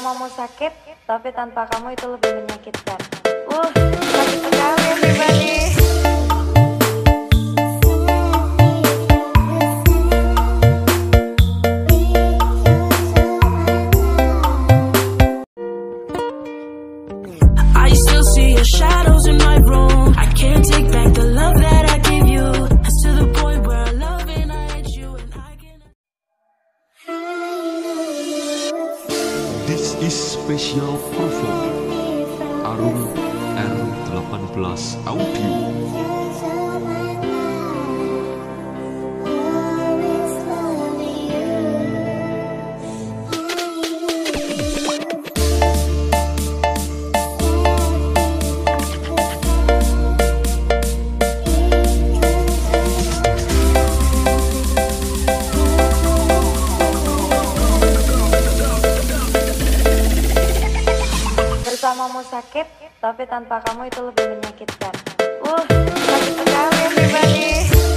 Bersamamu sakit, tapi tanpa kamu itu lebih menyakitkan. Uh, sakit sekali everybody. This is special perform Arum R18 Audio sakit, tapi tanpa kamu itu lebih menyakitkan. Uh, sakit sekali everybody.